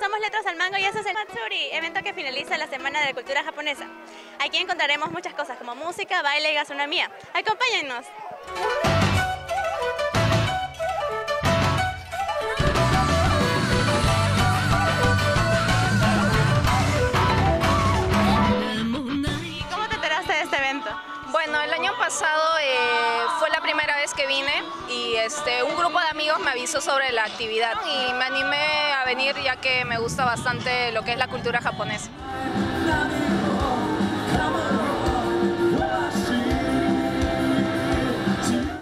somos Letras al Mango y este es el Matsuri, evento que finaliza la Semana de la Cultura Japonesa. Aquí encontraremos muchas cosas como música, baile y gastronomía. ¡Acompáñennos! ¿Y cómo te enteraste de este evento? Bueno, el año pasado eh, fue la primera vez que vine y este, un grupo de amigos me avisó sobre la actividad y me animé a venir ya que me gusta bastante lo que es la cultura japonesa.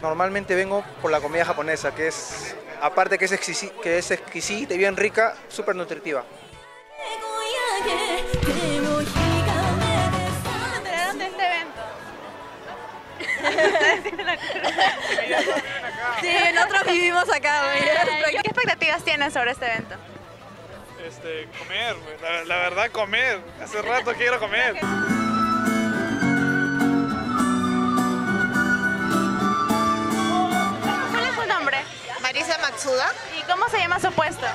Normalmente vengo por la comida japonesa, que es, aparte que es, que es exquisita y bien rica, súper nutritiva. Nosotros vivimos acá, ¿Qué expectativas tienen sobre este evento? Este, comer, güey, la, la verdad comer. Hace rato quiero comer. ¿Cuál es su nombre? Marisa Matsuda. ¿Y cómo se llama su puesto?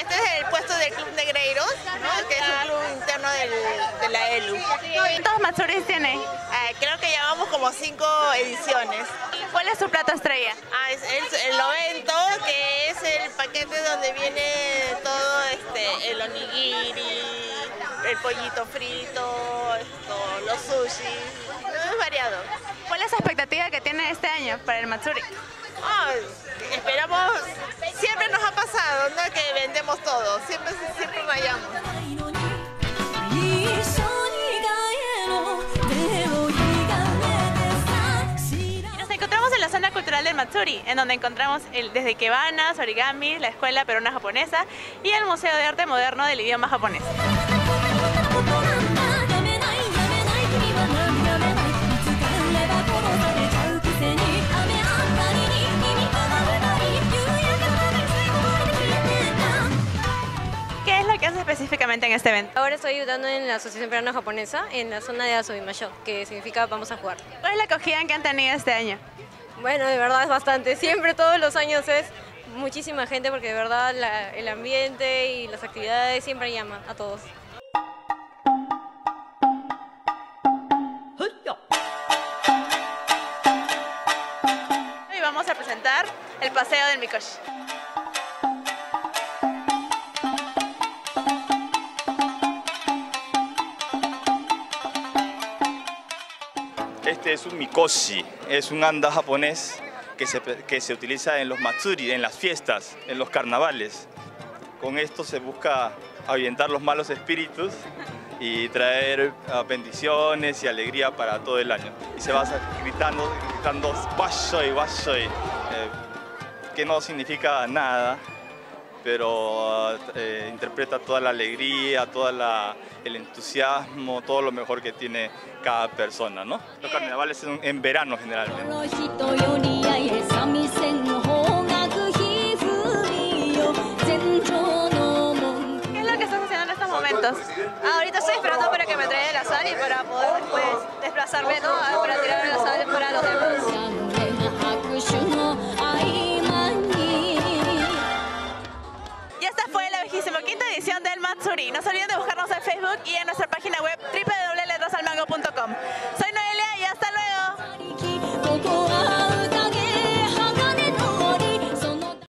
Este es el puesto del Club Negreiros, ¿no? que es un club interno del- de la ELU. ¿Cuántos Matsuris tiene? Creo que llevamos como cinco ediciones. ¿Y cuál es su plato estrella? Ah, es el, el ovento, que es el paquete donde viene todo este, el onigiri, el pollito frito, esto, los sushi. No es variado. ¿Cuál es la expectativa que tiene este año para el Matsuri? Ah, esperamos, siempre nos ha pasado, ¿no? Que vendemos todo, siempre, siempre rayamos. Del Matsuri, en donde encontramos el, desde Kebanas, origami, la Escuela Peruana Japonesa y el Museo de Arte Moderno del Idioma Japonés. ¿Qué es lo que hace específicamente en este evento? Ahora estoy ayudando en la Asociación Peruana Japonesa en la zona de Asobimasho, que significa vamos a jugar. ¿Cuál es la acogida que han tenido este año? Bueno, de verdad es bastante. Siempre, todos los años es muchísima gente porque de verdad la- el ambiente y las actividades siempre llaman a todos. Hoy vamos a presentar el paseo del Mikoshi. Este es un mikoshi, es un anda japonés que se, que se utiliza en los matsuri, en las fiestas, en los carnavales. Con esto se busca ahuyentar los malos espíritus y traer ah, bendiciones y alegría para todo el año. Y se va gritando, gritando washoi, eh, que no significa nada, pero ah, eh, interpreta toda la alegría, todo el entusiasmo, todo lo mejor que tiene cada persona, ¿no? Los carnavales son en verano generalmente. ¿Qué es lo que estás haciendo en estos momentos? ahorita estoy esperando para que me traigan la sal y para poder después desplazarme ¿no? para tirar del Matsuri. No se olviden de buscarnos en Facebook y en nuestra página web www.letrasalmango.com.